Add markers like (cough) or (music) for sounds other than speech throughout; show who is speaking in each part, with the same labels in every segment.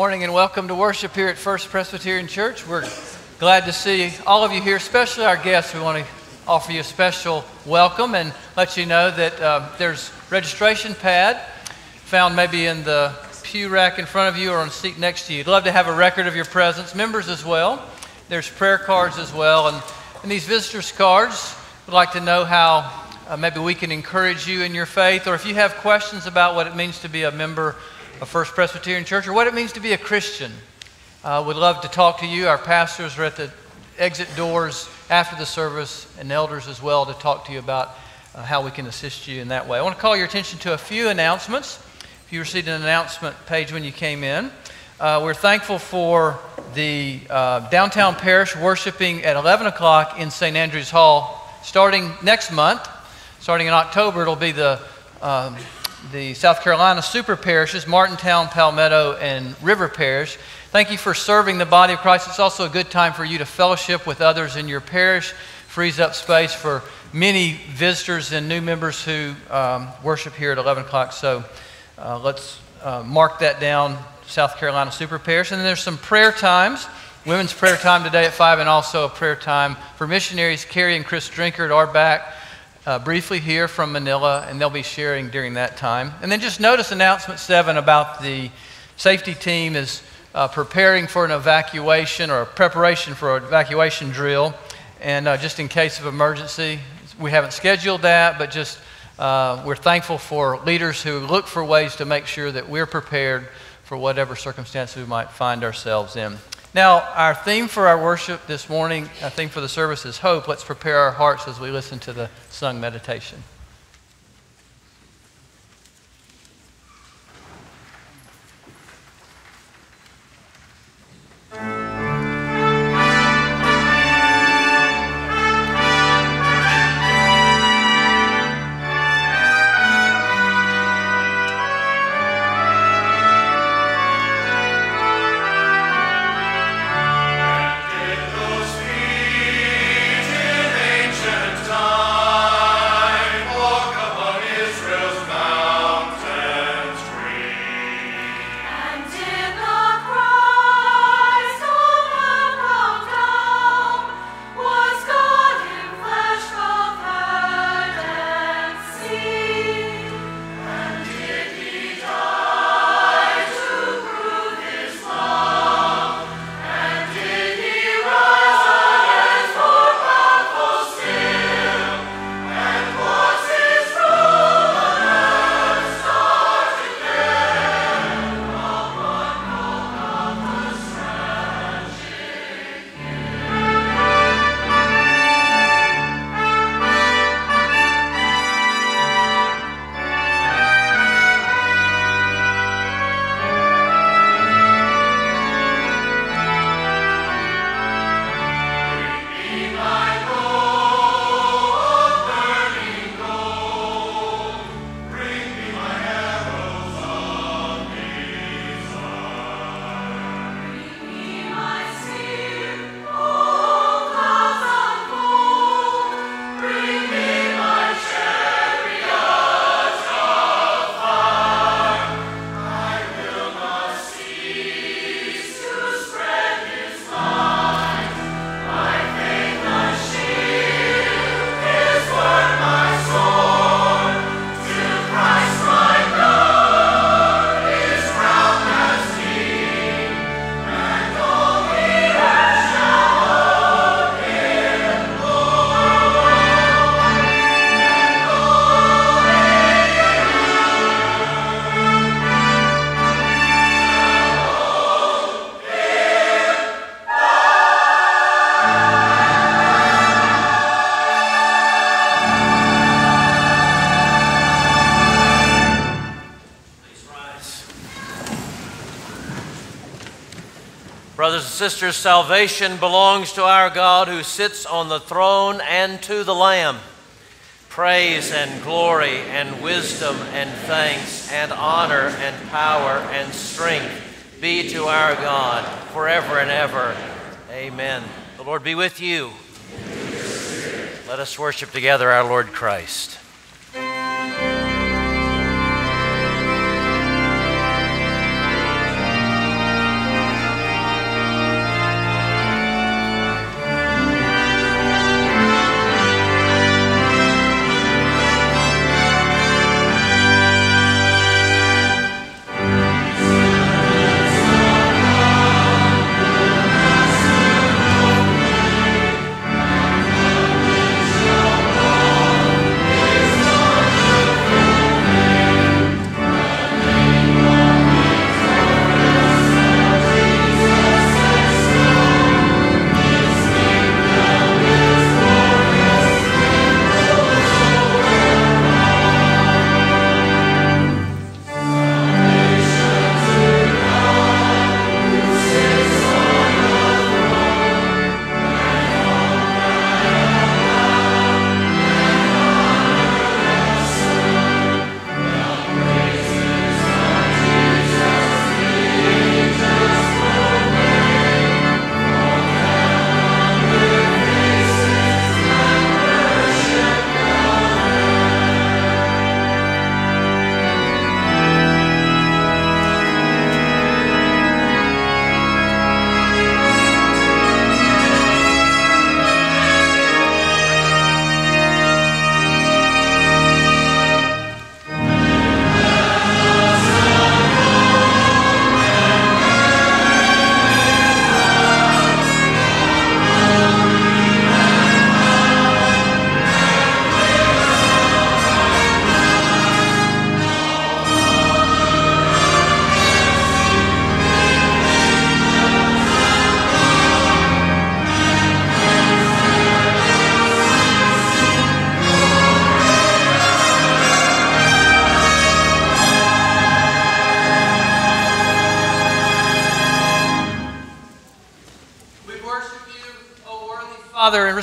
Speaker 1: Morning and welcome to worship here at First Presbyterian Church. We're glad to see all of you here, especially our guests. We want to offer you a special welcome and let you know that uh, there's registration pad found maybe in the pew rack in front of you or on a seat next to you. I'd love to have a record of your presence, members as well. There's prayer cards as well, and, and these visitors cards. We'd like to know how uh, maybe we can encourage you in your faith, or if you have questions about what it means to be a member of First Presbyterian Church or what it means to be a Christian. Uh, we'd love to talk to you. Our pastors are at the exit doors after the service and elders as well to talk to you about uh, how we can assist you in that way. I want to call your attention to a few announcements. If you received an announcement page when you came in, uh, we're thankful for the uh, downtown parish worshiping at 11 o'clock in St. Andrew's Hall starting next month. Starting in October, it'll be the um, the South Carolina super parishes, Martintown, Palmetto, and River Parish. Thank you for serving the body of Christ. It's also a good time for you to fellowship with others in your parish, frees up space for many visitors and new members who um, worship here at 11 o'clock. So uh, let's uh, mark that down, South Carolina Super Parish. And then there's some prayer times. Women's prayer time today at 5, and also a prayer time for missionaries. Carrie and Chris Drinkard are back uh, briefly here from Manila, and they'll be sharing during that time. And then just notice announcement seven about the safety team is uh, preparing for an evacuation or preparation for an evacuation drill. And uh, just in case of emergency, we haven't scheduled that, but just uh, we're thankful for leaders who look for ways to make sure that we're prepared for whatever circumstances we might find ourselves in. Now, our theme for our worship this morning, our theme for the service is hope. Let's prepare our hearts as we listen to the sung meditation.
Speaker 2: Sisters, salvation belongs to our God who sits on the throne and to the Lamb. Praise and glory and wisdom and thanks and honor and power and strength be to our God forever and ever. Amen. The Lord be with you. Let us worship together our Lord Christ.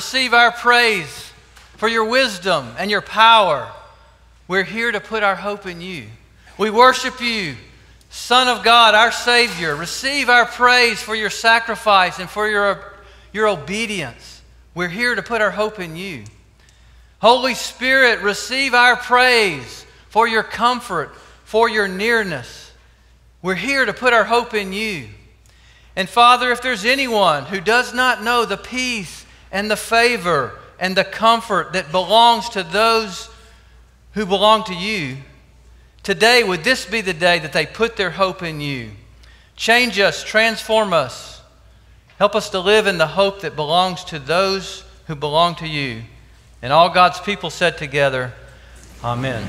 Speaker 1: Receive our praise for your wisdom and your power. We're here to put our hope in you. We worship you, Son of God, our Savior. Receive our praise for your sacrifice and for your, your obedience. We're here to put our hope in you. Holy Spirit, receive our praise for your comfort, for your nearness. We're here to put our hope in you. And Father, if there's anyone who does not know the peace and the favor and the comfort that belongs to those who belong to you, today would this be the day that they put their hope in you? Change us, transform us. Help us to live in the hope that belongs to those who belong to you. And all God's people said together, Amen.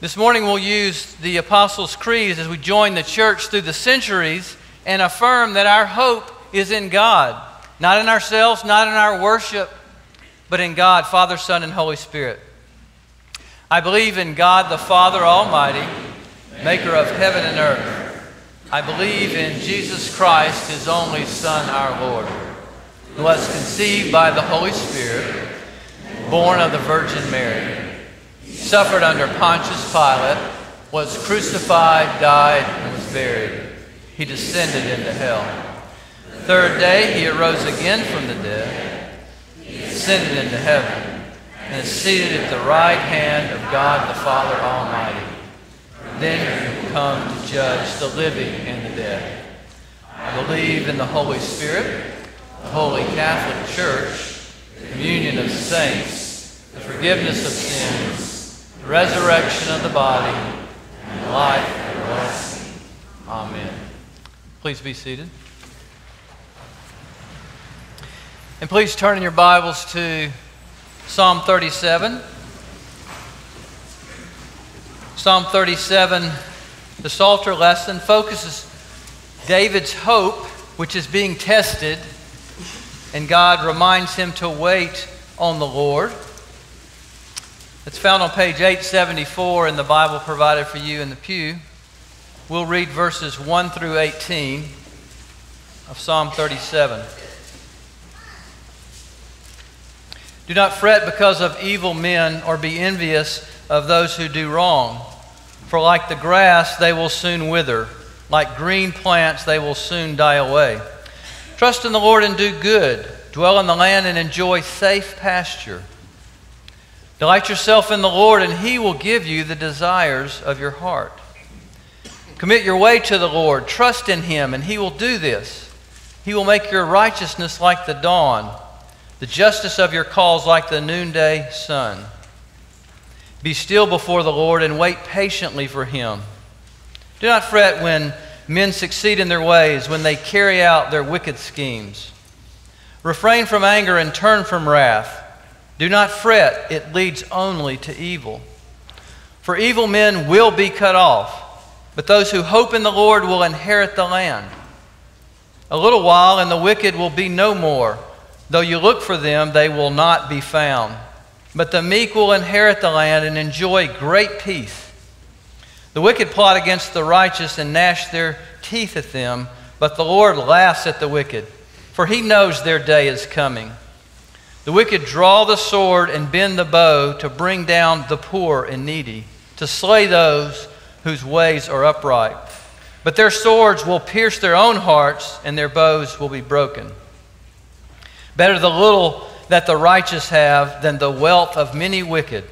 Speaker 1: This morning we'll use the Apostles' Creed as we join the church through the centuries and affirm that our hope is in God, not in ourselves, not in our worship, but in God, Father, Son, and Holy Spirit. I believe in God the Father Almighty, maker of heaven and earth. I believe in Jesus Christ, his only Son, our Lord, who was conceived by the Holy Spirit, born of the Virgin Mary suffered under Pontius Pilate, was crucified, died, and was buried. He descended into hell. Third day, he arose again from the dead, ascended into heaven, and is seated at the right hand of God the Father Almighty. Then he will come to judge the living and the dead. I believe in the Holy Spirit, the Holy Catholic Church, the communion of saints, the forgiveness of sins, the resurrection of the body, and life everlasting. Amen. Please be seated. And please turn in your Bibles to Psalm 37. Psalm 37, the Psalter lesson, focuses David's hope, which is being tested, and God reminds him to wait on the Lord. It's found on page 874 in the Bible provided for you in the pew. We'll read verses 1 through 18 of Psalm 37. Do not fret because of evil men or be envious of those who do wrong. For like the grass, they will soon wither. Like green plants, they will soon die away. Trust in the Lord and do good. Dwell in the land and enjoy safe pasture. Delight yourself in the Lord, and He will give you the desires of your heart. Commit your way to the Lord. Trust in Him, and He will do this. He will make your righteousness like the dawn, the justice of your cause like the noonday sun. Be still before the Lord and wait patiently for Him. Do not fret when men succeed in their ways, when they carry out their wicked schemes. Refrain from anger and turn from wrath. Do not fret, it leads only to evil. For evil men will be cut off, but those who hope in the Lord will inherit the land. A little while, and the wicked will be no more. Though you look for them, they will not be found. But the meek will inherit the land and enjoy great peace. The wicked plot against the righteous and gnash their teeth at them, but the Lord laughs at the wicked, for he knows their day is coming. The wicked draw the sword and bend the bow to bring down the poor and needy, to slay those whose ways are upright. But their swords will pierce their own hearts, and their bows will be broken. Better the little that the righteous have than the wealth of many wicked.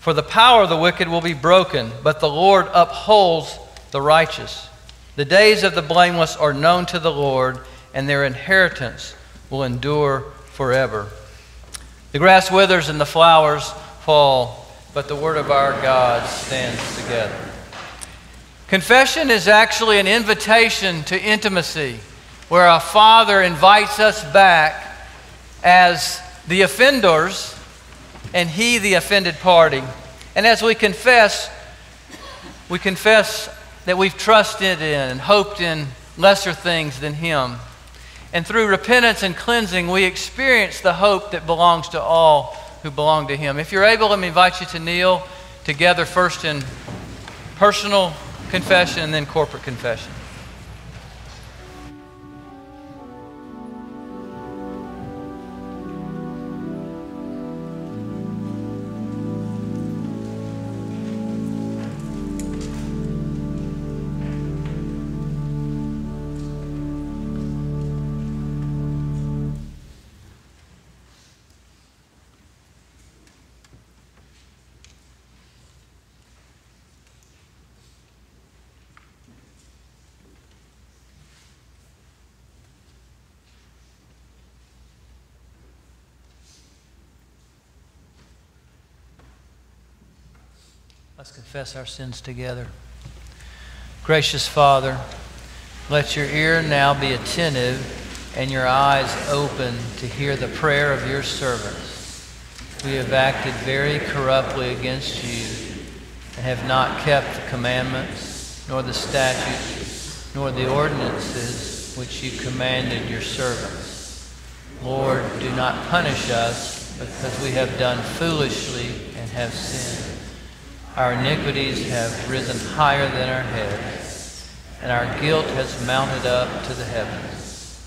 Speaker 1: For the power of the wicked will be broken, but the Lord upholds the righteous. The days of the blameless are known to the Lord, and their inheritance will endure forever. The grass withers and the flowers fall, but the word of our God stands together. Confession is actually an invitation to intimacy, where a father invites us back as the offenders and he the offended party. And as we confess, we confess that we've trusted in and hoped in lesser things than him. And through repentance and cleansing, we experience the hope that belongs to all who belong to Him. If you're able, let me invite you to kneel together first in personal confession and then corporate confession. Confess our sins together. Gracious Father, let your ear now be attentive and your eyes open to hear the prayer of your servants. We have acted very corruptly against you and have not kept the commandments, nor the statutes, nor the ordinances which you commanded your servants. Lord, do not punish us because we have done foolishly and have sinned. Our iniquities have risen higher than our heads, and our guilt has mounted up to the heavens.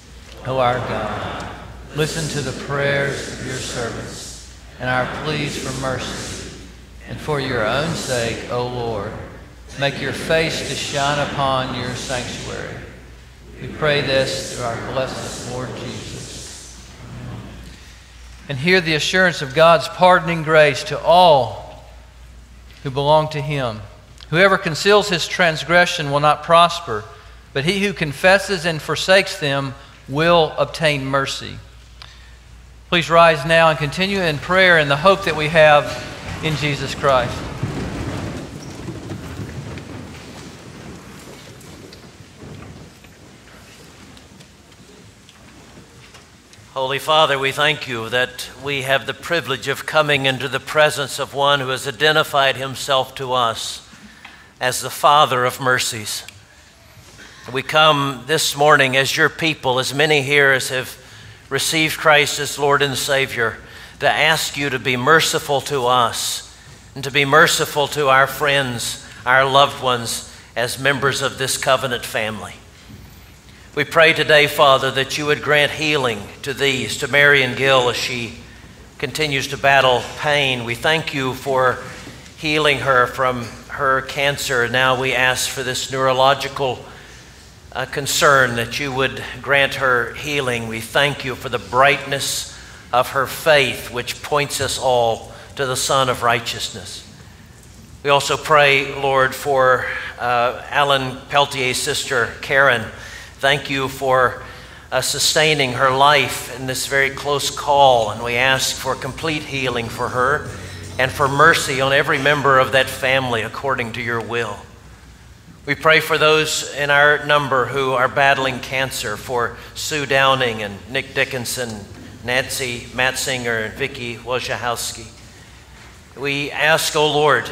Speaker 1: O our God, listen to the prayers of your servants and our pleas for mercy. And for your own sake, O Lord, make your face to shine upon your sanctuary. We pray this through our blessed Lord Jesus. And hear the assurance of God's pardoning grace to all who belong to him. Whoever conceals his transgression will not prosper, but he who confesses and forsakes them will obtain mercy. Please rise now and continue in prayer in the hope that we have in Jesus Christ.
Speaker 2: Holy Father, we thank you that we have the privilege of coming into the presence of one who has identified himself to us as the Father of mercies. We come this morning as your people, as many here as have received Christ as Lord and Savior, to ask you to be merciful to us and to be merciful to our friends, our loved ones, as members of this covenant family. We pray today, Father, that you would grant healing to these, to Marion Gill as she continues to battle pain. We thank you for healing her from her cancer. Now we ask for this neurological uh, concern that you would grant her healing. We thank you for the brightness of her faith, which points us all to the Sun of Righteousness. We also pray, Lord, for uh, Alan Peltier's sister, Karen. Thank you for uh, sustaining her life in this very close call, and we ask for complete healing for her and for mercy on every member of that family according to your will. We pray for those in our number who are battling cancer, for Sue Downing and Nick Dickinson, Nancy Matzinger, and Vicki Wojciechowski. We ask, O oh Lord,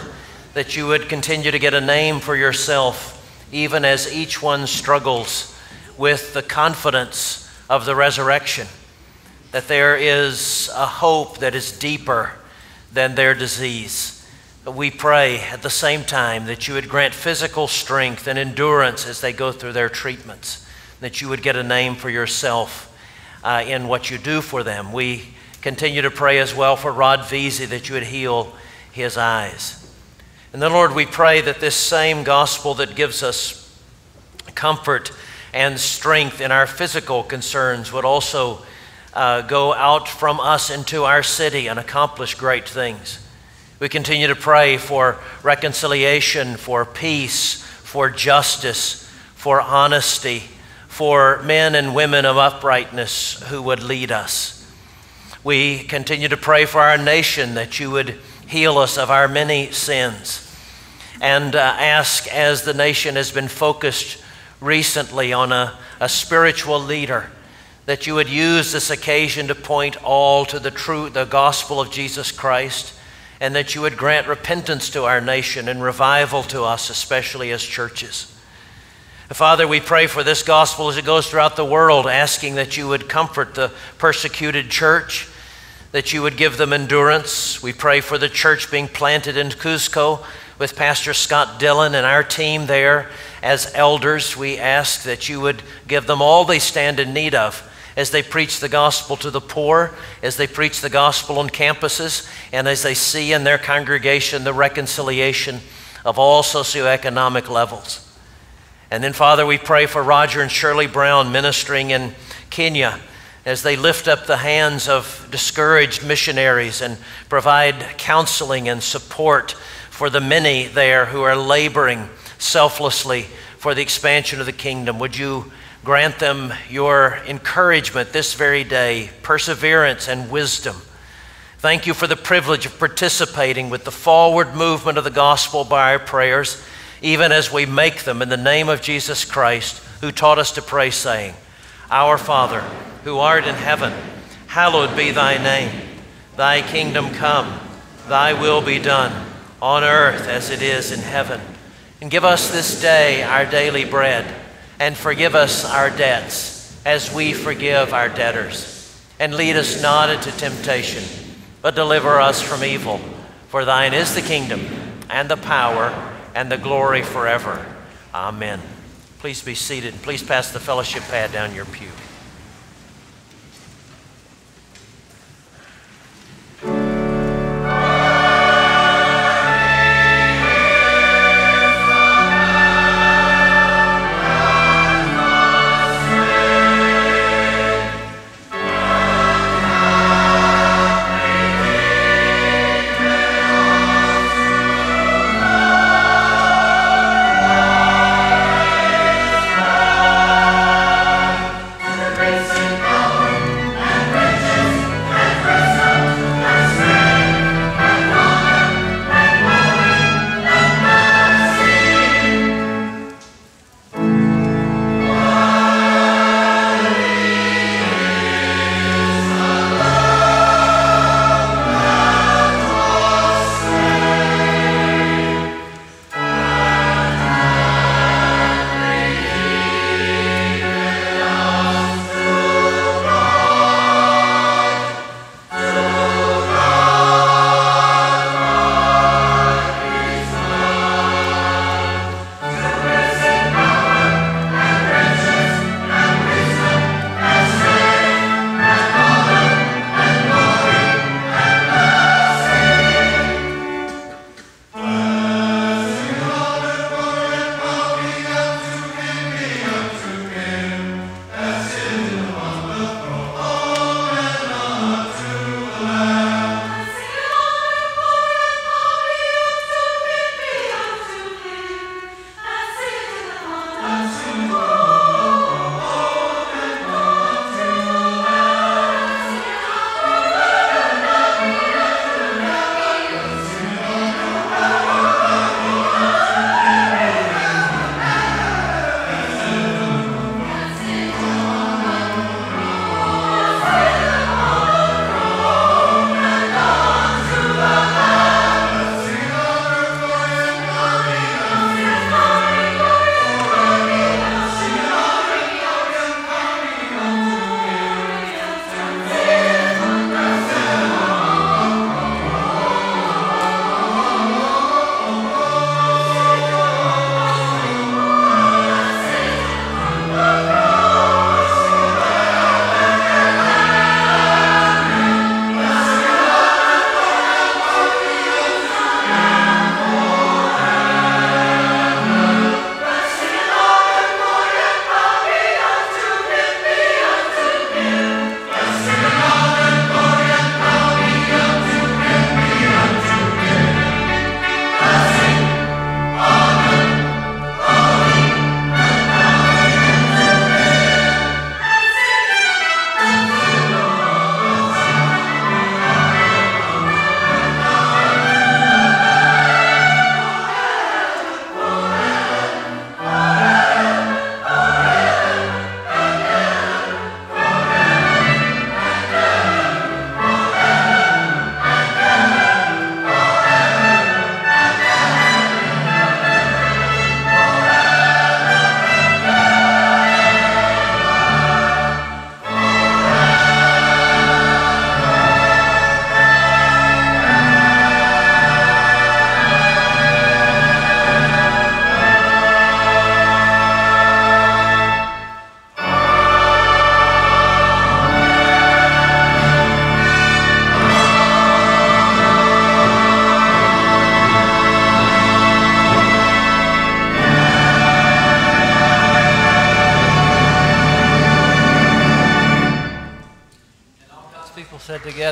Speaker 2: that you would continue to get a name for yourself, even as each one struggles with the confidence of the resurrection, that there is a hope that is deeper than their disease. We pray at the same time that you would grant physical strength and endurance as they go through their treatments, that you would get a name for yourself uh, in what you do for them. We continue to pray as well for Rod Veazey that you would heal his eyes. And then, Lord, we pray that this same gospel that gives us comfort and strength in our physical concerns would also uh, go out from us into our city and accomplish great things. We continue to pray for reconciliation, for peace, for justice, for honesty, for men and women of uprightness who would lead us. We continue to pray for our nation that you would heal us of our many sins. And uh, ask, as the nation has been focused recently on a, a spiritual leader, that you would use this occasion to point all to the true, the gospel of Jesus Christ, and that you would grant repentance to our nation and revival to us, especially as churches. Father, we pray for this gospel as it goes throughout the world, asking that you would comfort the persecuted church, that you would give them endurance. We pray for the church being planted in Cuzco with Pastor Scott Dillon and our team there as elders, we ask that you would give them all they stand in need of as they preach the gospel to the poor, as they preach the gospel on campuses, and as they see in their congregation the reconciliation of all socioeconomic levels. And then, Father, we pray for Roger and Shirley Brown ministering in Kenya as they lift up the hands of discouraged missionaries and provide counseling and support for the many there who are laboring selflessly for the expansion of the kingdom. Would you grant them your encouragement this very day, perseverance and wisdom? Thank you for the privilege of participating with the forward movement of the gospel by our prayers, even as we make them in the name of Jesus Christ, who taught us to pray, saying, Our Father, who art in heaven, hallowed be thy name. Thy kingdom come, thy will be done, on earth as it is in heaven. And give us this day our daily bread, and forgive us our debts, as we forgive our debtors. And lead us not into temptation but deliver us from evil. For thine is the kingdom, and the power, and the glory forever. Amen. Please be seated. and Please pass the fellowship pad down your pew.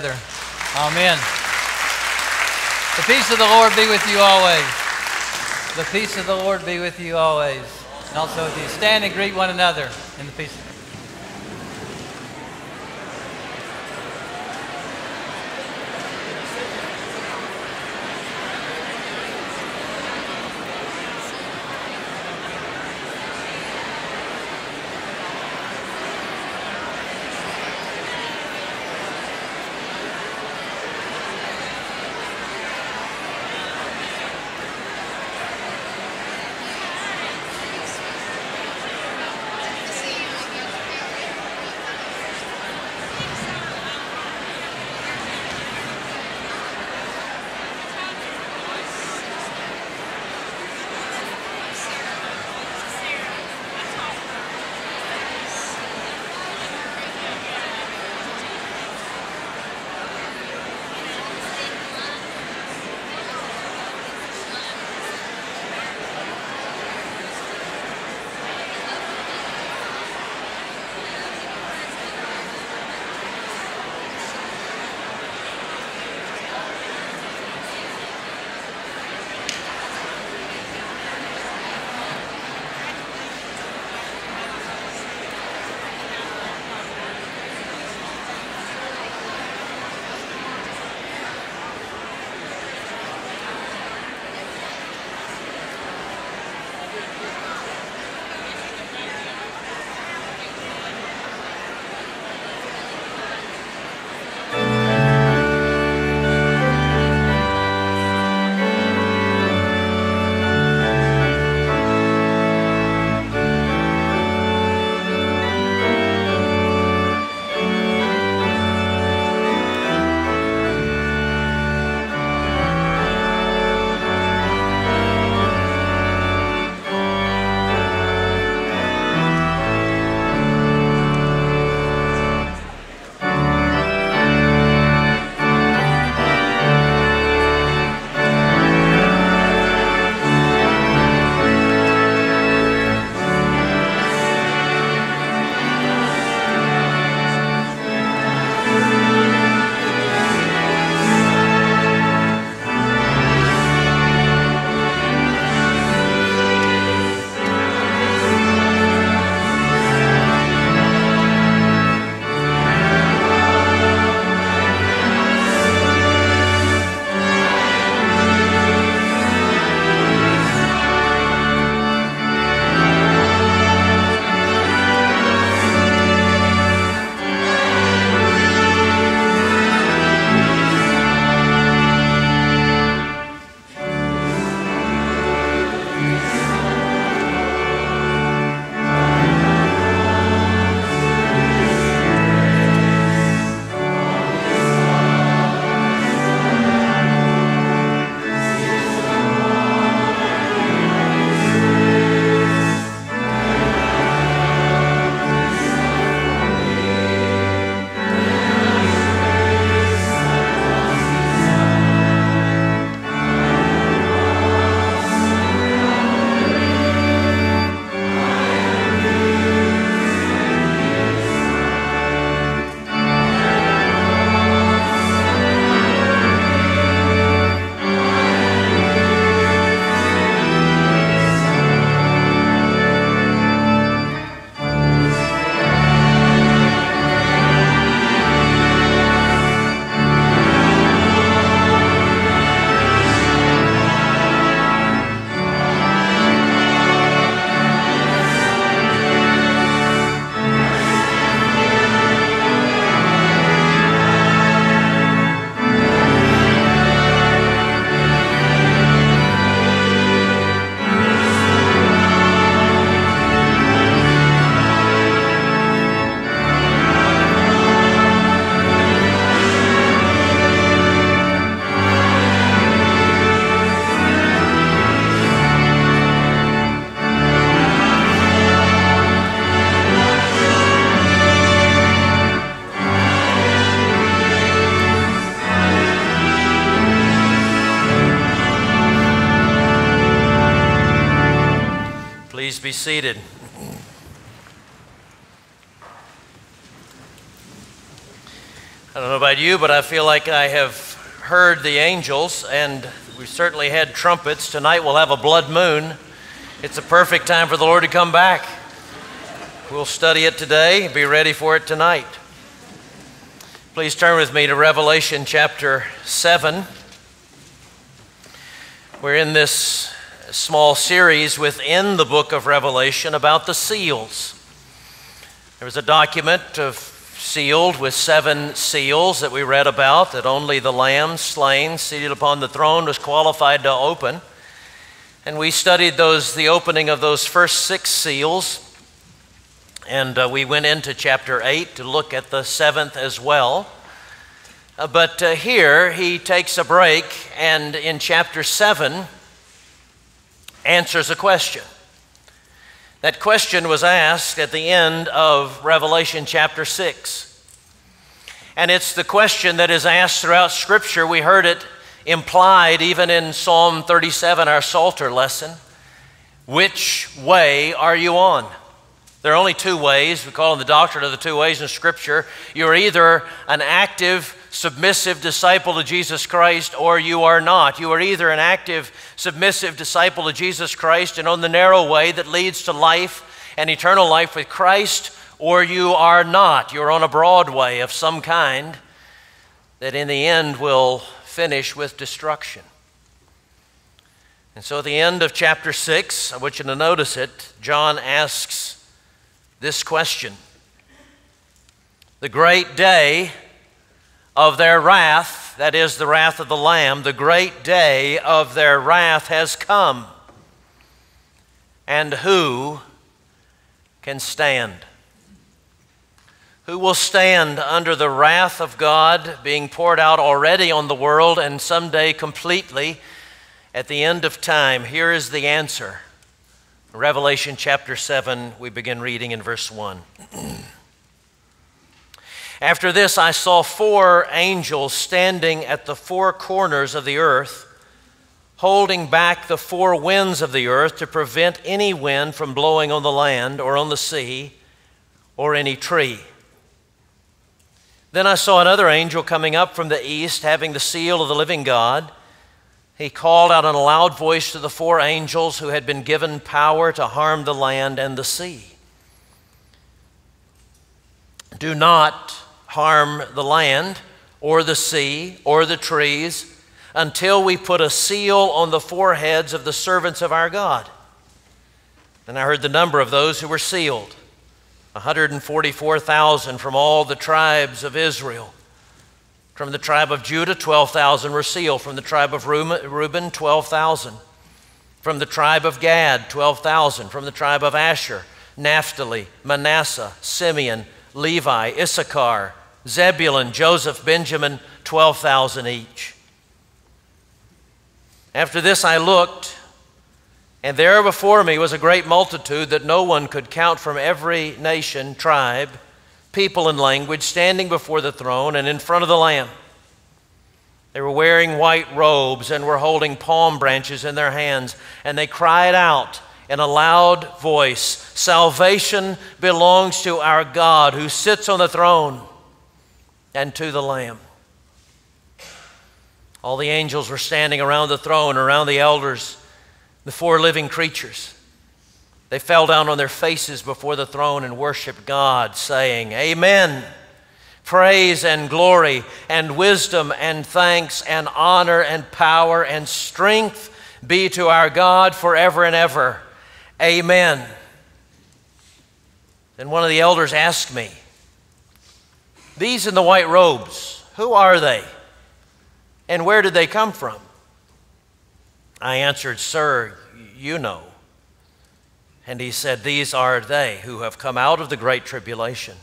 Speaker 1: Together. Amen. The peace of the Lord be with you always. The peace of the Lord be with you always. And also with you. Stand and greet one another in the peace
Speaker 2: seated. I don't know about you, but I feel like I have heard the angels, and we certainly had trumpets. Tonight we'll have a blood moon. It's a perfect time for the Lord to come back. We'll study it today, be ready for it tonight. Please turn with me to Revelation chapter 7. We're in this small series within the book of Revelation about the seals. There was a document of sealed with seven seals that we read about that only the lamb slain seated upon the throne was qualified to open and we studied those the opening of those first six seals and uh, we went into chapter 8 to look at the seventh as well. Uh, but uh, here he takes a break and in chapter 7 answers a question. That question was asked at the end of Revelation chapter 6. And it's the question that is asked throughout Scripture. We heard it implied even in Psalm 37, our Psalter lesson. Which way are you on? There are only two ways. We call them the doctrine of the two ways in Scripture. You're either an active, submissive disciple of Jesus Christ or you are not. You are either an active, submissive disciple of Jesus Christ and on the narrow way that leads to life and eternal life with Christ, or you are not. You're on a broad way of some kind that in the end will finish with destruction. And so at the end of chapter 6, I want you to notice it, John asks this question The great day of their wrath, that is, the wrath of the Lamb, the great day of their wrath has come. And who can stand? Who will stand under the wrath of God being poured out already on the world and someday completely at the end of time? Here is the answer Revelation chapter 7, we begin reading in verse 1. (clears throat) After this, I saw four angels standing at the four corners of the earth, holding back the four winds of the earth to prevent any wind from blowing on the land or on the sea or any tree. Then I saw another angel coming up from the east, having the seal of the living God. He called out in a loud voice to the four angels who had been given power to harm the land and the sea. Do not harm the land or the sea or the trees until we put a seal on the foreheads of the servants of our God. And I heard the number of those who were sealed 144,000 from all the tribes of Israel. From the tribe of Judah, 12,000 were sealed. From the tribe of Reuben, 12,000. From the tribe of Gad, 12,000. From the tribe of Asher, Naphtali, Manasseh, Simeon, Levi, Issachar, Zebulun, Joseph, Benjamin, 12,000 each. After this I looked, and there before me was a great multitude that no one could count from every nation, tribe, people and language standing before the throne and in front of the Lamb. They were wearing white robes and were holding palm branches in their hands, and they cried out in a loud voice Salvation belongs to our God who sits on the throne and to the Lamb. All the angels were standing around the throne, around the elders, the four living creatures. They fell down on their faces before the throne and worshiped God, saying, Amen. Praise and glory and wisdom and thanks and honor and power and strength be to our God forever and ever. Amen. Then one of the elders asked me, These in the white robes, who are they? And where did they come from? I answered, Sir, you know. And he said, These are they who have come out of the great tribulation.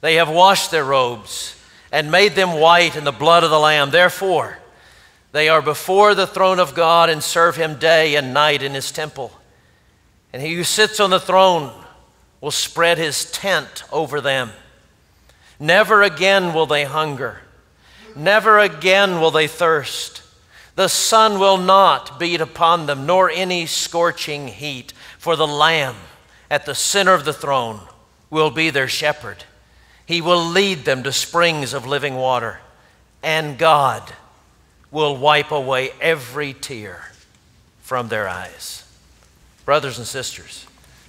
Speaker 2: They have washed their robes and made them white in the blood of the Lamb. Therefore, they are before the throne of God and serve him day and night in his temple. And he who sits on the throne will spread his tent over them. Never again will they hunger, never again will they thirst. The sun will not beat upon them, nor any scorching heat. For the Lamb at the center of the throne will be their shepherd. He will lead them to springs of living water, and God will wipe away every tear from their eyes. Brothers and sisters,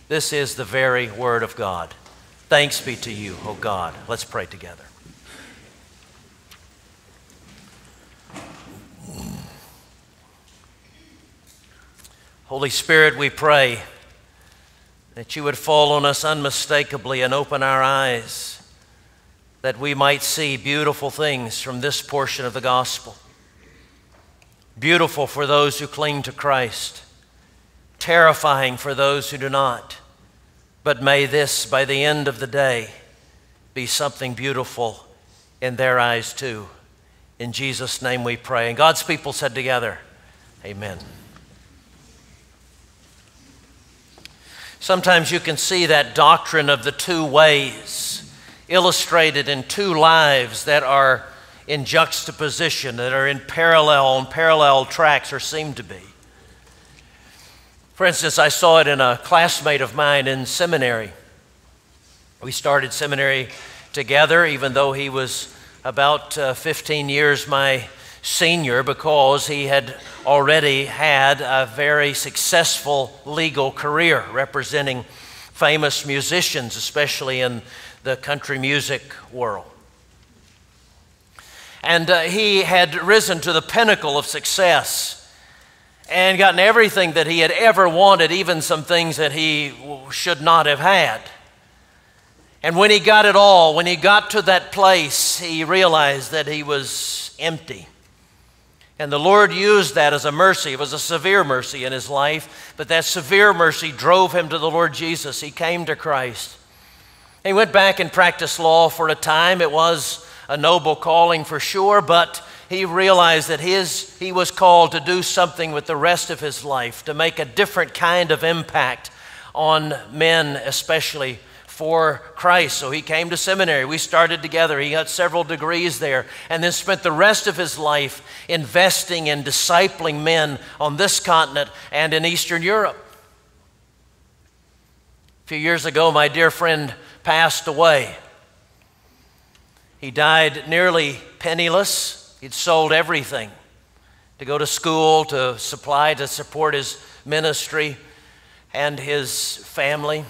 Speaker 2: this is the very Word of God. Thanks be to you, O God. Let's pray together. Holy Spirit, we pray that you would fall on us unmistakably and open our eyes that we might see beautiful things from this portion of the gospel. Beautiful for those who cling to Christ, terrifying for those who do not. But may this, by the end of the day, be something beautiful in their eyes too. In Jesus' name we pray. And God's people said together, Amen. Sometimes you can see that doctrine of the two ways illustrated in two lives that are in juxtaposition, that are in parallel, on parallel tracks, or seem to be. For instance, I saw it in a classmate of mine in seminary. We started seminary together, even though he was about uh, 15 years my senior because he had already had a very successful legal career representing famous musicians, especially in the country music world. And uh, he had risen to the pinnacle of success and gotten everything that he had ever wanted, even some things that he should not have had. And when he got it all, when he got to that place, he realized that he was empty. And the Lord used that as a mercy. It was a severe mercy in his life, but that severe mercy drove him to the Lord Jesus. He came to Christ. He went back and practiced law for a time. It was a noble calling for sure, but he realized that his, he was called to do something with the rest of his life, to make a different kind of impact on men, especially for Christ. So he came to seminary. We started together. He got several degrees there and then spent the rest of his life investing in discipling men on this continent and in Eastern Europe. A few years ago, my dear friend passed away. He died nearly penniless. He'd sold everything to go to school, to supply, to support his ministry and his family.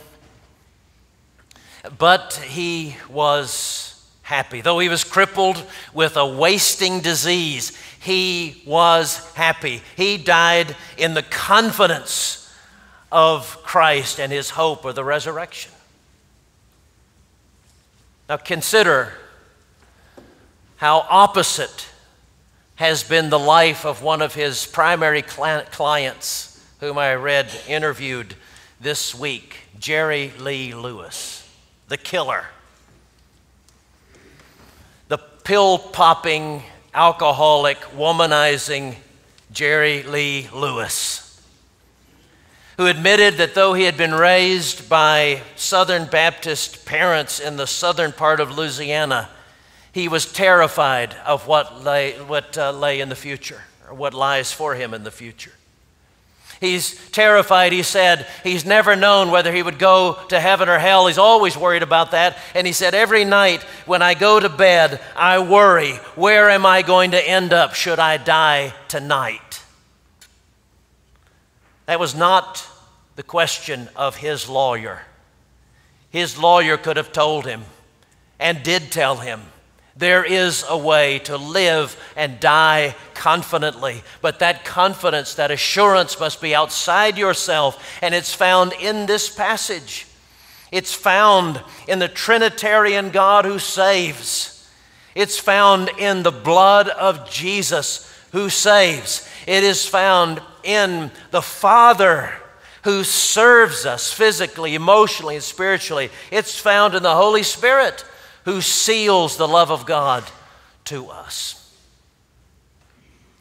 Speaker 2: But he was happy. Though he was crippled with a wasting disease, he was happy. He died in the confidence of Christ and his hope of the resurrection. Now consider how opposite has been the life of one of his primary clients, whom I read interviewed this week, Jerry Lee Lewis the killer, the pill popping, alcoholic, womanizing Jerry Lee Lewis, who admitted that though he had been raised by Southern Baptist parents in the southern part of Louisiana, he was terrified of what lay, what, uh, lay in the future, or what lies for him in the future. He's terrified. He said he's never known whether he would go to heaven or hell. He's always worried about that. And he said, Every night when I go to bed, I worry, where am I going to end up should I die tonight? That was not the question of his lawyer. His lawyer could have told him and did tell him there is a way to live and die confidently, but that confidence, that assurance must be outside yourself, and it's found in this passage. It's found in the Trinitarian God who saves. It's found in the blood of Jesus who saves. It is found in the Father who serves us physically, emotionally, and spiritually. It's found in the Holy Spirit who seals the love of God to us.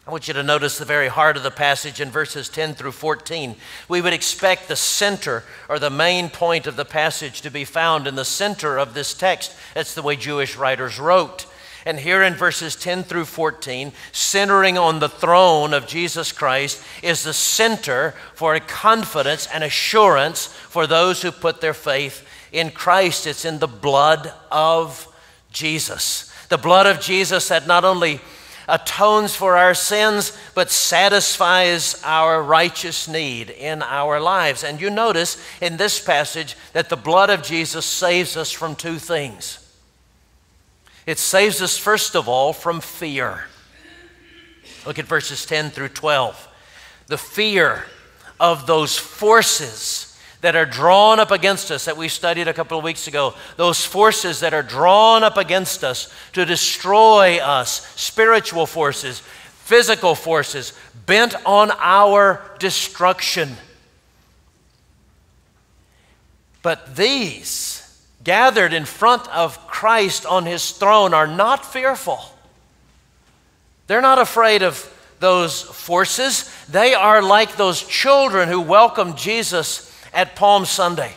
Speaker 2: I want you to notice the very heart of the passage in verses 10 through 14. We would expect the center or the main point of the passage to be found in the center of this text. That's the way Jewish writers wrote. And here in verses 10 through 14, centering on the throne of Jesus Christ is the center for a confidence and assurance for those who put their faith in Christ. It's in the blood of Jesus. The blood of Jesus that not only atones for our sins, but satisfies our righteous need in our lives. And you notice in this passage that the blood of Jesus saves us from two things. It saves us, first of all, from fear. Look at verses 10 through 12. The fear of those forces that are drawn up against us that we studied a couple of weeks ago, those forces that are drawn up against us to destroy us, spiritual forces, physical forces, bent on our destruction. But these, gathered in front of Christ on his throne, are not fearful. They're not afraid of those forces. They are like those children who welcomed Jesus at Palm Sunday.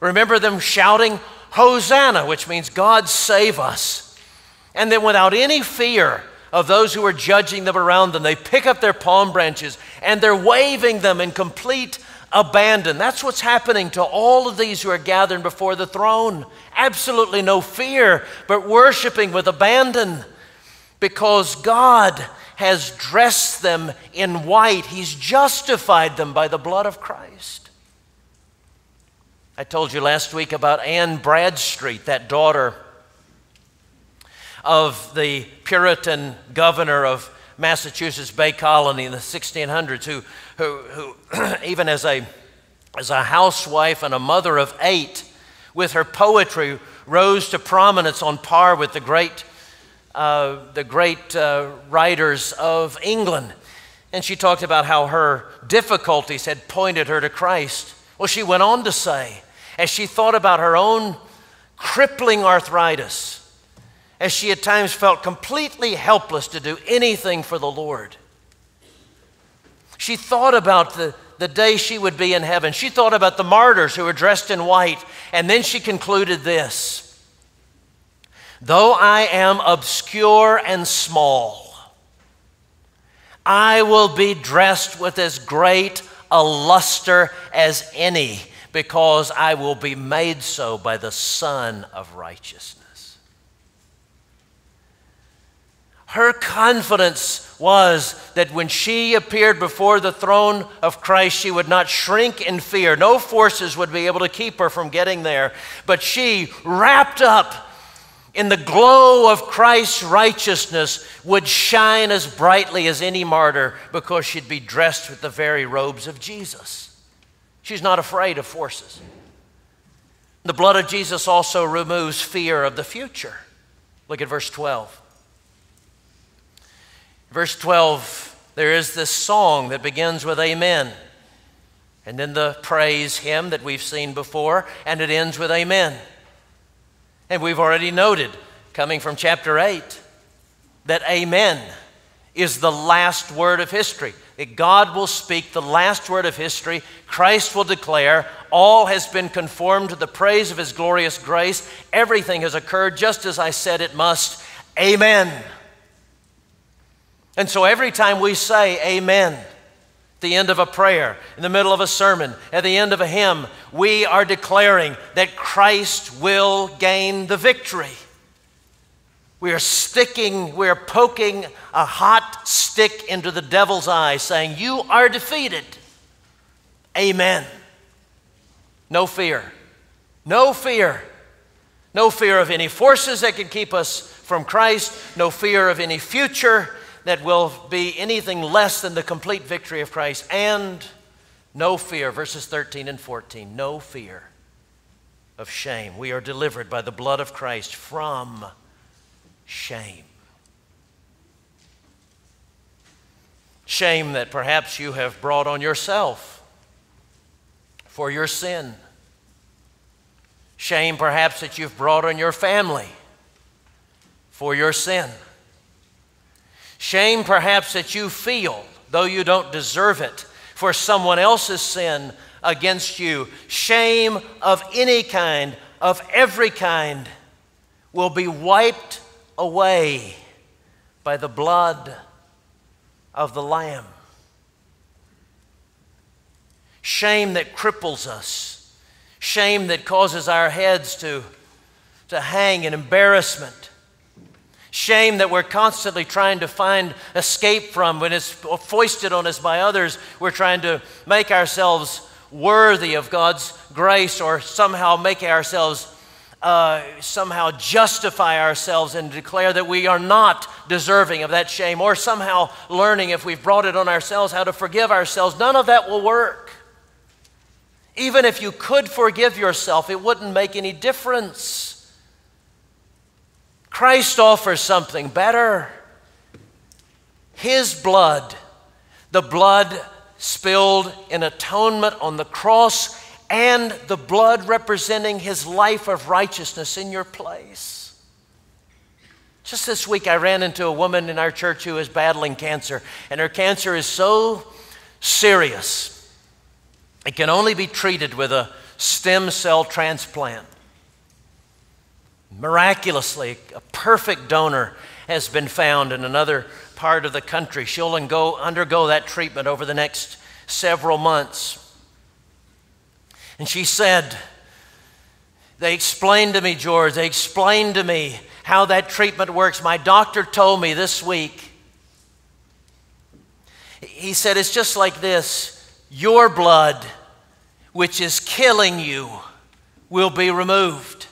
Speaker 2: Remember them shouting, Hosanna, which means God save us. And then, without any fear of those who are judging them around them, they pick up their palm branches and they're waving them in complete abandon. That's what's happening to all of these who are gathered before the throne. Absolutely no fear, but worshiping with abandon because God has dressed them in white. He's justified them by the blood of Christ. I told you last week about Anne Bradstreet, that daughter of the Puritan governor of Massachusetts Bay Colony in the 1600s, who, who, who (clears throat) even as a, as a housewife and a mother of eight, with her poetry, rose to prominence on par with the great, uh, the great uh, writers of England. And she talked about how her difficulties had pointed her to Christ. Well, she went on to say, as she thought about her own crippling arthritis, as she at times felt completely helpless to do anything for the Lord. She thought about the, the day she would be in heaven. She thought about the martyrs who were dressed in white. And then she concluded this Though I am obscure and small, I will be dressed with as great a luster as any because I will be made so by the Son of righteousness. Her confidence was that when she appeared before the throne of Christ, she would not shrink in fear. No forces would be able to keep her from getting there. But she, wrapped up in the glow of Christ's righteousness, would shine as brightly as any martyr because she'd be dressed with the very robes of Jesus. She's not afraid of forces. The blood of Jesus also removes fear of the future. Look at verse 12. Verse 12, there is this song that begins with Amen. And then the praise hymn that we've seen before, and it ends with Amen. And we've already noted, coming from chapter 8, that Amen is the last word of history that God will speak the last word of history. Christ will declare, All has been conformed to the praise of his glorious grace. Everything has occurred just as I said it must. Amen. And so every time we say amen, at the end of a prayer, in the middle of a sermon, at the end of a hymn, we are declaring that Christ will gain the victory. We are sticking, we are poking a hot stick into the devil's eye, saying, You are defeated. Amen. No fear. No fear. No fear of any forces that can keep us from Christ. No fear of any future that will be anything less than the complete victory of Christ. And no fear, verses 13 and 14, no fear of shame. We are delivered by the blood of Christ from shame. Shame that perhaps you have brought on yourself for your sin. Shame perhaps that you've brought on your family for your sin. Shame perhaps that you feel, though you don't deserve it, for someone else's sin against you. Shame of any kind, of every kind, will be wiped away by the blood of the Lamb. Shame that cripples us, shame that causes our heads to, to hang in embarrassment, shame that we're constantly trying to find escape from when it's foisted on us by others. We're trying to make ourselves worthy of God's grace or somehow make ourselves uh, somehow justify ourselves and declare that we are not deserving of that shame, or somehow learning if we've brought it on ourselves how to forgive ourselves, none of that will work. Even if you could forgive yourself, it wouldn't make any difference. Christ offers something better His blood, the blood spilled in atonement on the cross and the blood representing his life of righteousness in your place. Just this week, I ran into a woman in our church who is battling cancer, and her cancer is so serious, it can only be treated with a stem cell transplant. Miraculously, a perfect donor has been found in another part of the country. She'll undergo that treatment over the next several months. And she said, They explained to me, George, they explained to me how that treatment works. My doctor told me this week. He said, It's just like this your blood, which is killing you, will be removed.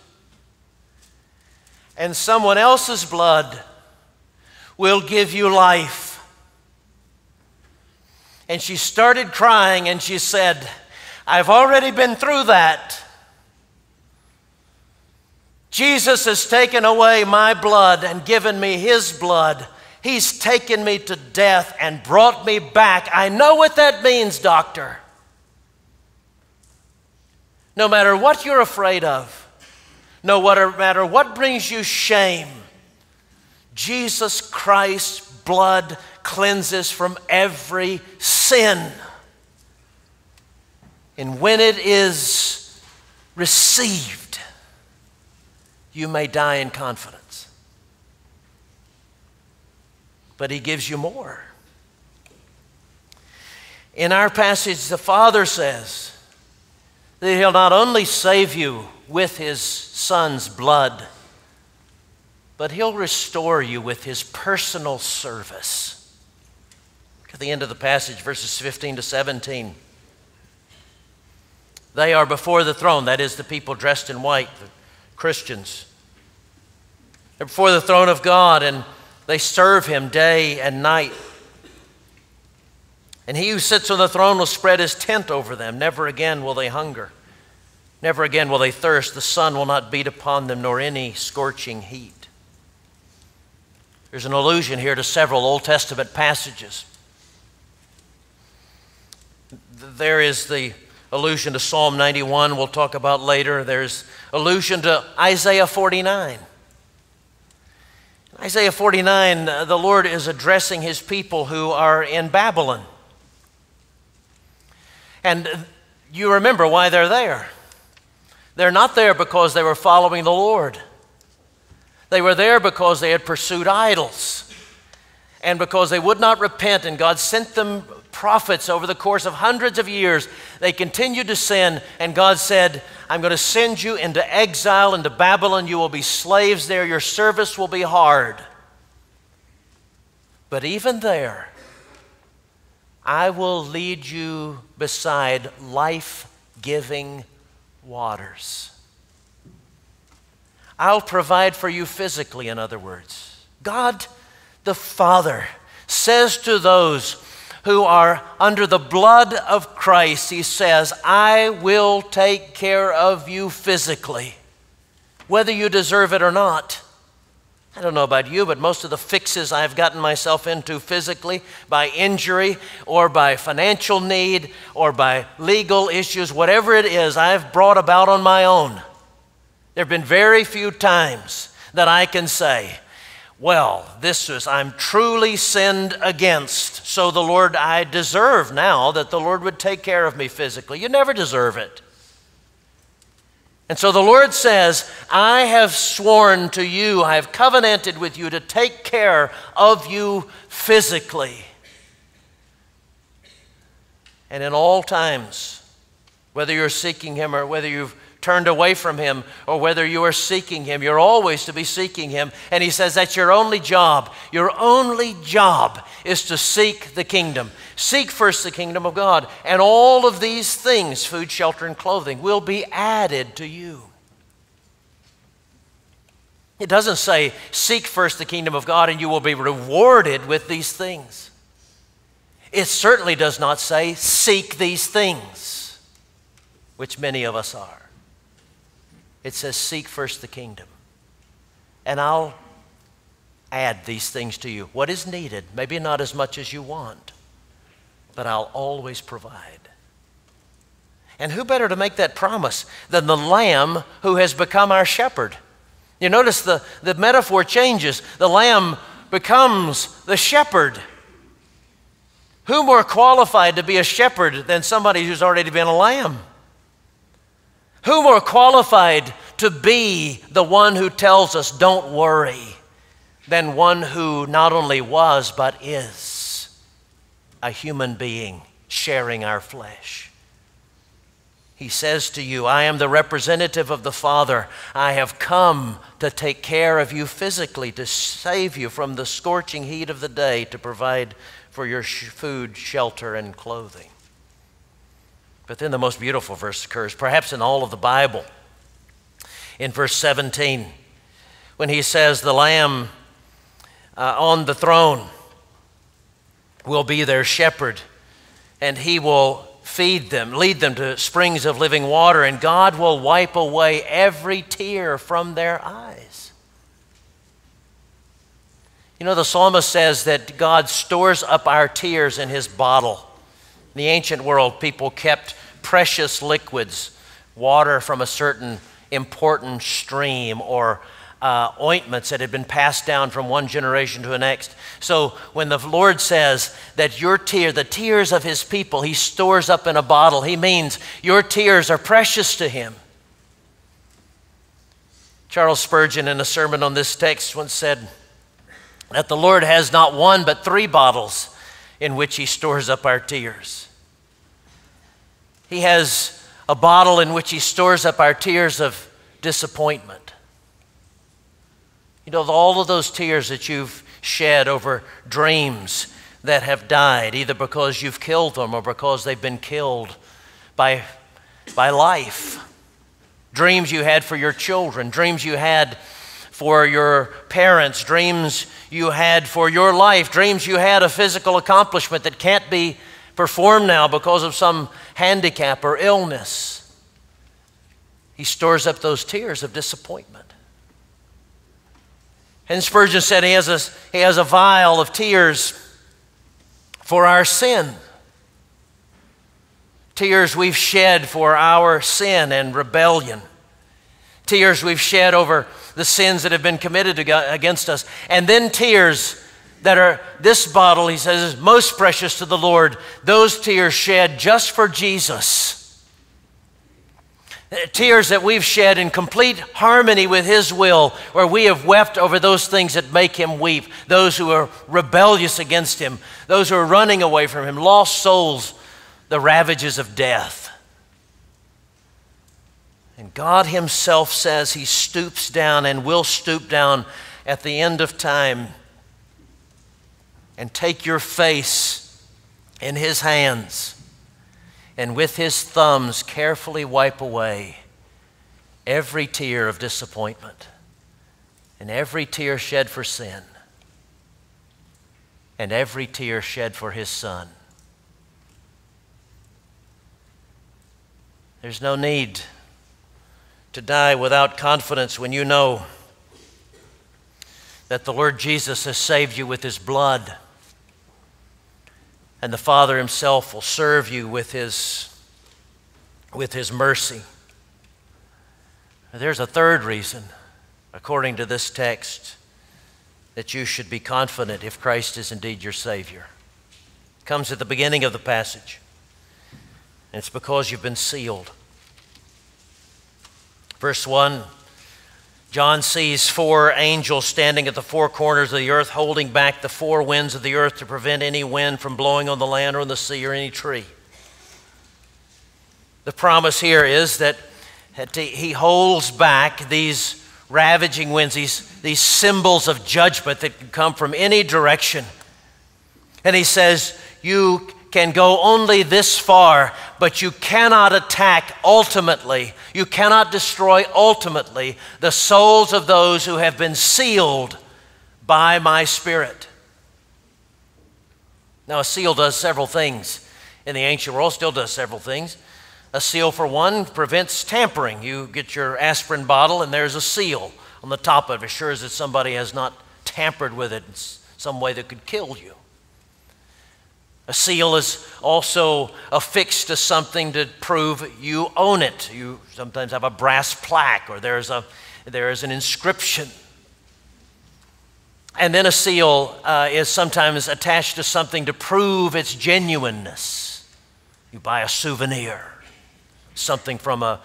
Speaker 2: And someone else's blood will give you life. And she started crying and she said, I've already been through that. Jesus has taken away my blood and given me his blood. He's taken me to death and brought me back. I know what that means, doctor. No matter what you're afraid of, no matter what brings you shame, Jesus Christ's blood cleanses from every sin. And when it is received, you may die in confidence. But he gives you more. In our passage, the Father says that he'll not only save you with his Son's blood, but he'll restore you with his personal service. Look At the end of the passage, verses 15 to 17. They are before the throne, that is, the people dressed in white, the Christians. They're before the throne of God and they serve Him day and night. And He who sits on the throne will spread His tent over them. Never again will they hunger. Never again will they thirst. The sun will not beat upon them, nor any scorching heat. There's an allusion here to several Old Testament passages. There is the allusion to Psalm 91, we'll talk about later. There's allusion to Isaiah 49. Isaiah 49, uh, the Lord is addressing his people who are in Babylon. And you remember why they're there. They're not there because they were following the Lord. They were there because they had pursued idols and because they would not repent, and God sent them prophets over the course of hundreds of years. They continued to sin, and God said, I'm going to send you into exile into Babylon. You will be slaves there. Your service will be hard. But even there, I will lead you beside life giving waters. I'll provide for you physically, in other words. God the Father says to those who are under the blood of Christ, He says, I will take care of you physically, whether you deserve it or not. I don't know about you, but most of the fixes I've gotten myself into physically by injury or by financial need or by legal issues, whatever it is, I've brought about on my own. There have been very few times that I can say, well, this is, I'm truly sinned against. So the Lord, I deserve now that the Lord would take care of me physically. You never deserve it. And so the Lord says, I have sworn to you, I have covenanted with you to take care of you physically. And in all times, whether you're seeking Him or whether you've turned away from Him or whether you are seeking Him, you're always to be seeking Him. And He says that's your only job. Your only job is to seek the kingdom. Seek first the kingdom of God, and all of these things food, shelter, and clothing will be added to you. It doesn't say, seek first the kingdom of God and you will be rewarded with these things. It certainly does not say, seek these things, which many of us are. It says, seek first the kingdom, and I'll add these things to you. What is needed, maybe not as much as you want, but I'll always provide. And who better to make that promise than the Lamb who has become our shepherd? You notice the, the metaphor changes. The Lamb becomes the shepherd. Who more qualified to be a shepherd than somebody who's already been a lamb? Who more qualified to be the one who tells us, don't worry, than one who not only was, but is a human being sharing our flesh? He says to you, I am the representative of the Father. I have come to take care of you physically, to save you from the scorching heat of the day, to provide for your sh- food, shelter, and clothing. But then the most beautiful verse occurs, perhaps in all of the Bible, in verse 17, when he says, The Lamb uh, on the throne will be their shepherd, and he will feed them, lead them to springs of living water, and God will wipe away every tear from their eyes. You know, the psalmist says that God stores up our tears in his bottle. In the ancient world, people kept precious liquids, water from a certain important stream, or uh, ointments that had been passed down from one generation to the next. So when the Lord says that your tear, the tears of his people, he stores up in a bottle, he means your tears are precious to him. Charles Spurgeon, in a sermon on this text, once said, that the Lord has not one but three bottles in which He stores up our tears. He has a bottle in which He stores up our tears of disappointment. You know, all of those tears that you've shed over dreams that have died, either because you've killed them or because they've been killed by, by life. Dreams you had for your children, dreams you had for your parents, dreams you had for your life, dreams you had a physical accomplishment that can't be performed now because of some handicap or illness. He stores up those tears of disappointment. And Spurgeon said he has a, he has a vial of tears for our sin. Tears we've shed for our sin and rebellion. Tears we've shed over the sins that have been committed against us. And then tears that are, this bottle, he says, is most precious to the Lord. Those tears shed just for Jesus. Uh, tears that we've shed in complete harmony with His will, where we have wept over those things that make Him weep, those who are rebellious against Him, those who are running away from Him, lost souls, the ravages of death. And God Himself says He stoops down and will stoop down at the end of time and take your face in His hands and with His thumbs carefully wipe away every tear of disappointment and every tear shed for sin and every tear shed for His Son. There's no need to die without confidence when you know that the Lord Jesus has saved you with his blood and the Father himself will serve you with his with his mercy. There's a third reason according to this text that you should be confident if Christ is indeed your savior. It comes at the beginning of the passage. And it's because you've been sealed. Verse 1 John sees four angels standing at the four corners of the earth, holding back the four winds of the earth to prevent any wind from blowing on the land or on the sea or any tree. The promise here is that he holds back these ravaging winds, these, these symbols of judgment that can come from any direction. And he says, You can go only this far, but you cannot attack ultimately, you cannot destroy ultimately the souls of those who have been sealed by my Spirit. Now, a seal does several things. In the ancient world, still does several things. A seal, for one, prevents tampering. You get your aspirin bottle, and there's a seal on the top of it, assures that somebody has not tampered with it in some way that could kill you. A seal is also affixed to something to prove you own it. You sometimes have a brass plaque or there's, a, there is an inscription. And then a seal uh, is sometimes attached to something to prove its genuineness. You buy a souvenir, something from a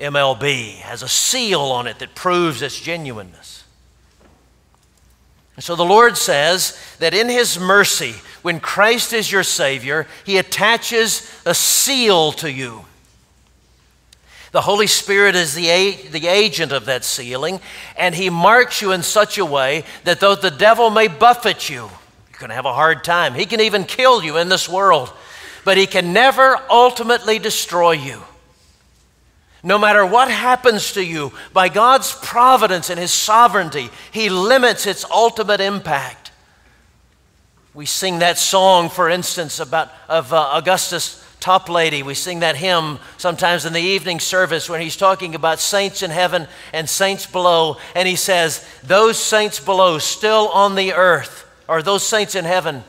Speaker 2: MLB has a seal on it that proves its genuineness. And so the Lord says that in His mercy, when Christ is your Savior, He attaches a seal to you. The Holy Spirit is the, the agent of that sealing, and He marks you in such a way that though the devil may buffet you, you're going to have a hard time. He can even kill you in this world, but He can never ultimately destroy you. No matter what happens to you, by God's providence and His sovereignty, He limits its ultimate impact. We sing that song, for instance, about of uh, Augustus Toplady. We sing that hymn sometimes in the evening service when he's talking about saints in heaven and saints below. And he says, Those saints below, still on the earth, or those saints in heaven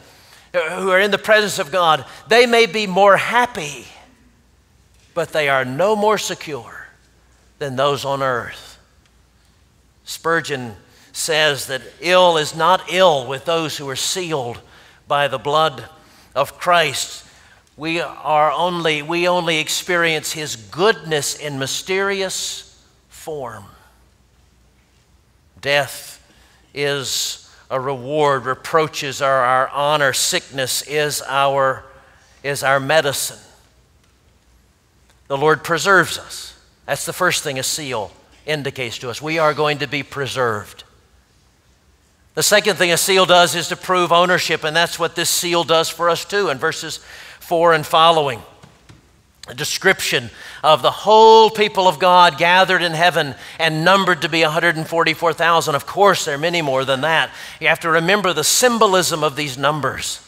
Speaker 2: uh, who are in the presence of God, they may be more happy, but they are no more secure than those on earth. Spurgeon says that ill is not ill with those who are sealed by the blood of Christ. We are only we only experience his goodness in mysterious form. Death is a reward, reproaches are our honor, sickness is our is our medicine. The Lord preserves us. That's the first thing a seal indicates to us. We are going to be preserved. The second thing a seal does is to prove ownership, and that's what this seal does for us too in verses 4 and following. A description of the whole people of God gathered in heaven and numbered to be 144,000. Of course, there are many more than that. You have to remember the symbolism of these numbers.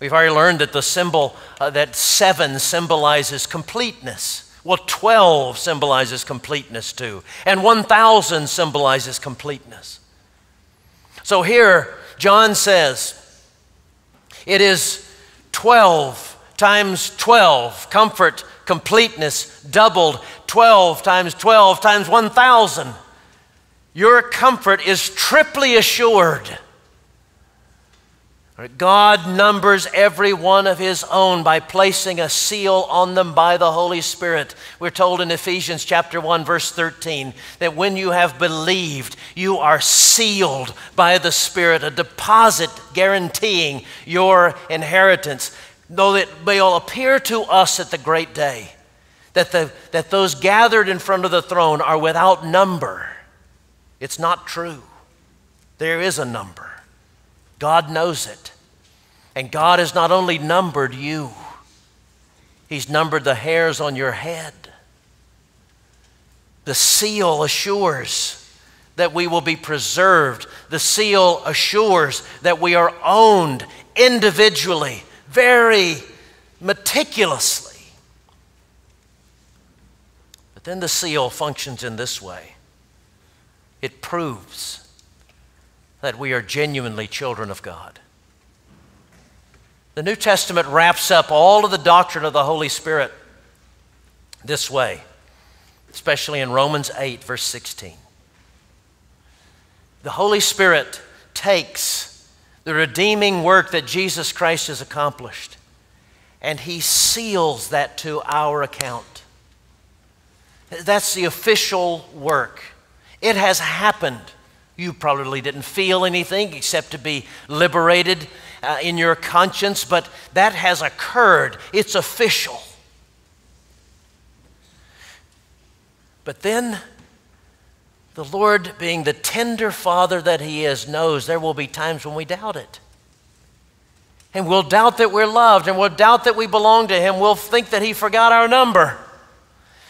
Speaker 2: We've already learned that the symbol, uh, that seven symbolizes completeness. Well, 12 symbolizes completeness too, and 1,000 symbolizes completeness. So here, John says, it is 12 times 12, comfort, completeness, doubled, 12 times 12 times 1,000. Your comfort is triply assured. God numbers every one of his own by placing a seal on them by the Holy Spirit. We're told in Ephesians chapter 1 verse 13 that when you have believed, you are sealed by the Spirit, a deposit guaranteeing your inheritance. Though it may all appear to us at the great day that, the, that those gathered in front of the throne are without number, it's not true. There is a number. God knows it. And God has not only numbered you, He's numbered the hairs on your head. The seal assures that we will be preserved. The seal assures that we are owned individually, very meticulously. But then the seal functions in this way it proves that we are genuinely children of God. The New Testament wraps up all of the doctrine of the Holy Spirit this way, especially in Romans 8, verse 16. The Holy Spirit takes the redeeming work that Jesus Christ has accomplished and he seals that to our account. That's the official work. It has happened. You probably didn't feel anything except to be liberated uh, in your conscience, but that has occurred. It's official. But then, the Lord, being the tender Father that He is, knows there will be times when we doubt it. And we'll doubt that we're loved, and we'll doubt that we belong to Him. We'll think that He forgot our number.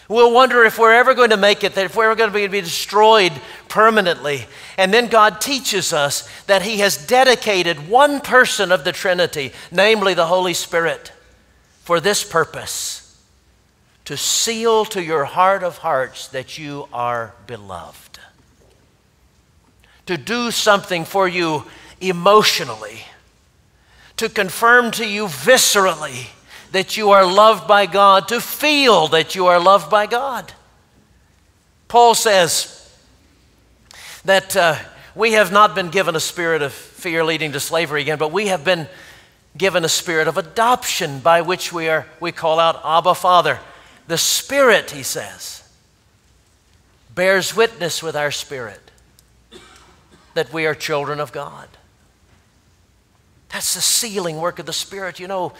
Speaker 2: We'll wonder if we're ever going to make it, that if we're ever going to be destroyed permanently. And then God teaches us that He has dedicated one person of the Trinity, namely the Holy Spirit, for this purpose to seal to your heart of hearts that you are beloved, to do something for you emotionally, to confirm to you viscerally that you are loved by God, to feel that you are loved by God. Paul says that uh, we have not been given a spirit of fear leading to slavery again, but we have been given a spirit of adoption by which we, are, we call out Abba Father. The Spirit, he says, bears witness with our spirit that we are children of God. That's the sealing work of the Spirit. You know,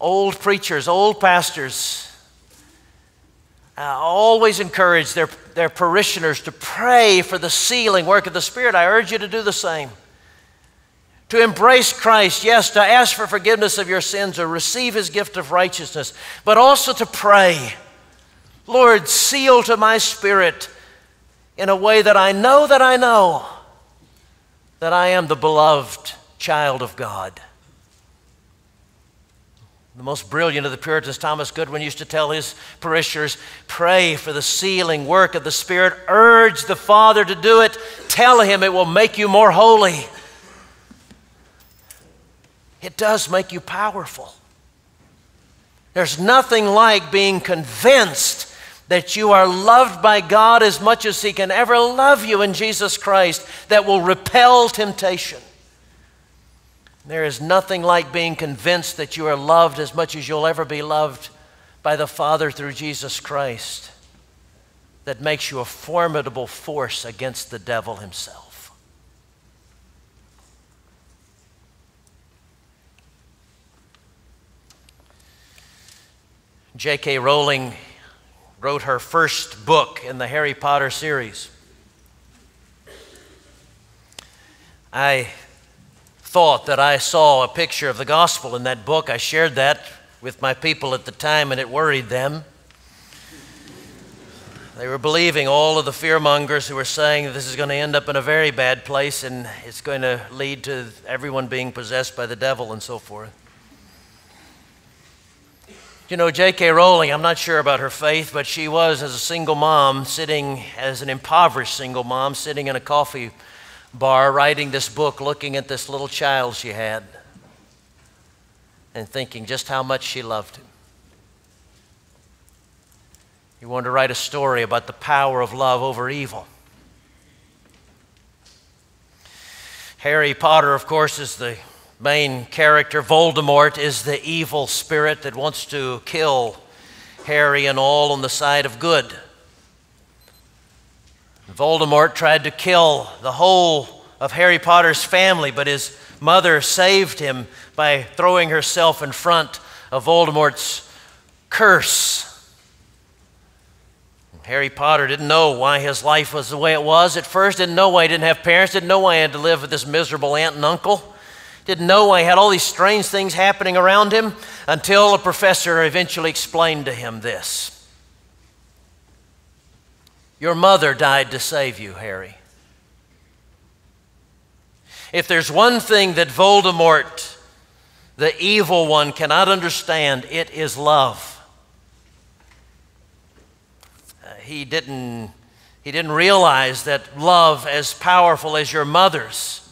Speaker 2: old preachers, old pastors, uh, always encourage their, their parishioners to pray for the sealing work of the Spirit. I urge you to do the same. To embrace Christ, yes, to ask for forgiveness of your sins or receive his gift of righteousness, but also to pray, Lord, seal to my spirit in a way that I know that I know that I am the beloved child of God. The most brilliant of the Puritans, Thomas Goodwin, used to tell his parishioners pray for the sealing work of the Spirit, urge the Father to do it, tell him it will make you more holy. It does make you powerful. There's nothing like being convinced that you are loved by God as much as He can ever love you in Jesus Christ that will repel temptation. There is nothing like being convinced that you are loved as much as you'll ever be loved by the Father through Jesus Christ that makes you a formidable force against the devil himself. J.K. Rowling wrote her first book in the Harry Potter series. I thought that I saw a picture of the gospel in that book. I shared that with my people at the time, and it worried them. They were believing all of the fearmongers who were saying that this is going to end up in a very bad place and it's going to lead to everyone being possessed by the devil and so forth. You know, J.K. Rowling, I'm not sure about her faith, but she was, as a single mom, sitting, as an impoverished single mom, sitting in a coffee bar writing this book, looking at this little child she had, and thinking just how much she loved him. He wanted to write a story about the power of love over evil. Harry Potter, of course, is the main character. Voldemort is the evil spirit that wants to kill Harry and all on the side of good. Voldemort tried to kill the whole of Harry Potter's family, but his mother saved him by throwing herself in front of Voldemort's curse. Harry Potter didn't know why his life was the way it was at first, didn't know why he didn't have parents, didn't know why he had to live with this miserable aunt and uncle, didn't know why he had all these strange things happening around him until a professor eventually explained to him this. Your mother died to save you, Harry. If there's one thing that Voldemort, the evil one, cannot understand, it is love. Uh, he, didn't, he didn't realize that love, as powerful as your mother's,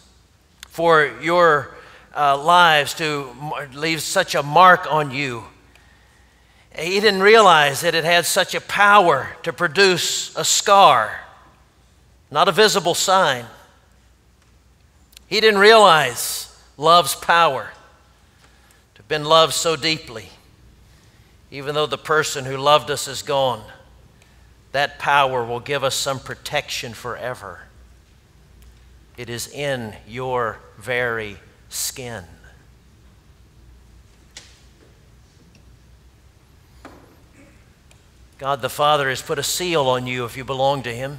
Speaker 2: for your uh, lives to leave such a mark on you he didn't realize that it had such a power to produce a scar, not a visible sign. He didn't realize love's power, to have been loved so deeply, even though the person who loved us is gone, that power will give us some protection forever. It is in your very skin. God the Father has put a seal on you if you belong to Him.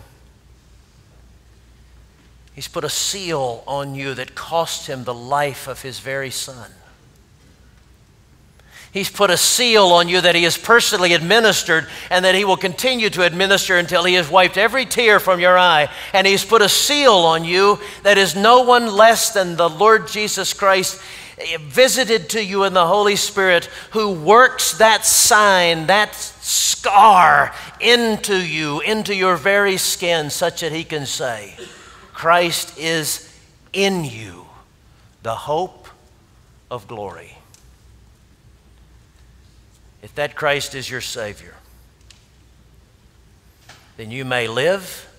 Speaker 2: He's put a seal on you that cost Him the life of His very Son. He's put a seal on you that He has personally administered and that He will continue to administer until He has wiped every tear from your eye. And He's put a seal on you that is no one less than the Lord Jesus Christ visited to you in the Holy Spirit who works that sign, that scar into you, into your very skin, such that He can say, Christ is in you, the hope of glory if that Christ is your Savior, then you may live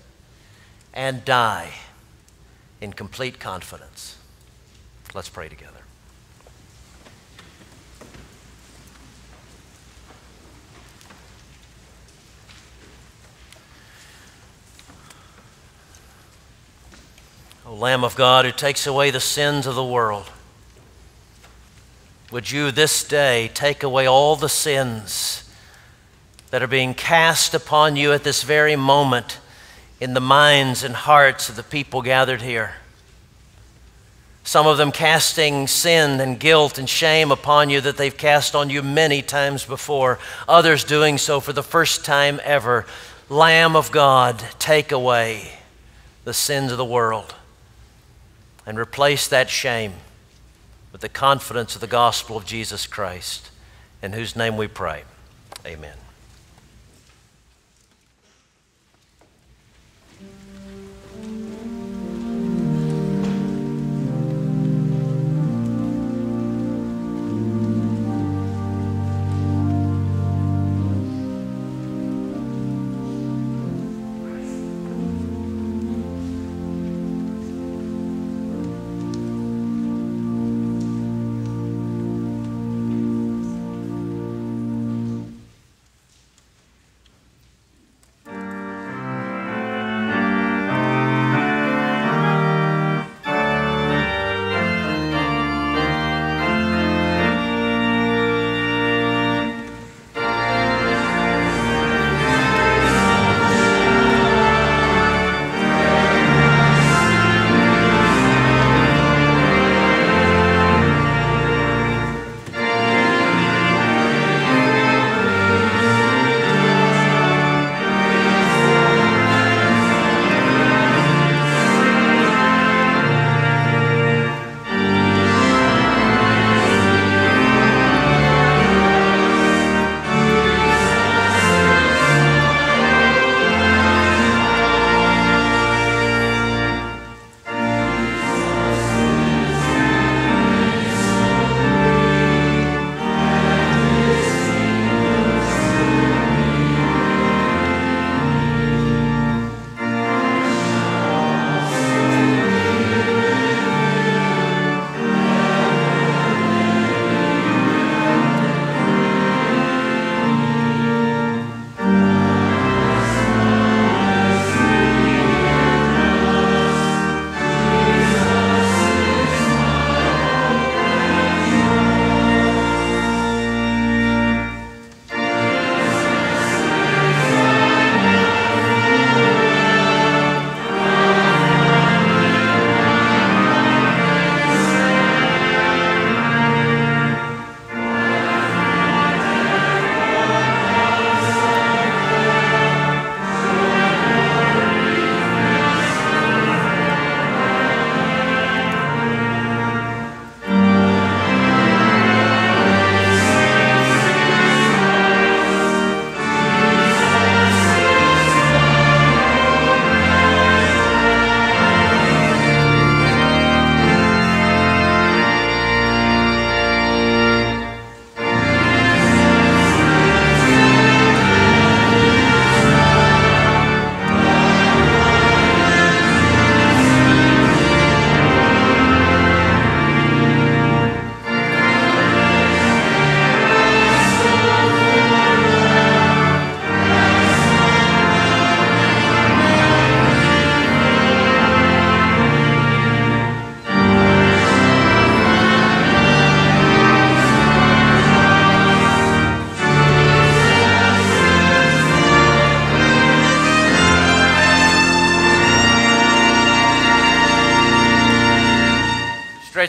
Speaker 2: and die in complete confidence. Let's pray together. O Lamb of God who takes away the sins of the world, would you this day take away all the sins that are being cast upon you at this very moment in the minds and hearts of the people gathered here? Some of them casting sin and guilt and shame upon you that they've cast on you many times before, others doing so for the first time ever. Lamb of God, take away the sins of the world and replace that shame with the confidence of the gospel of Jesus Christ, in whose name we pray. Amen.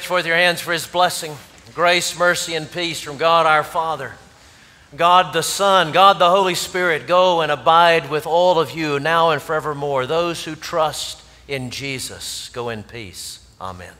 Speaker 2: Forth your hands for his blessing. Grace, mercy, and peace from God our Father, God the Son, God the Holy Spirit, go and abide with all of you now and forevermore. Those who trust in Jesus, go in peace. Amen.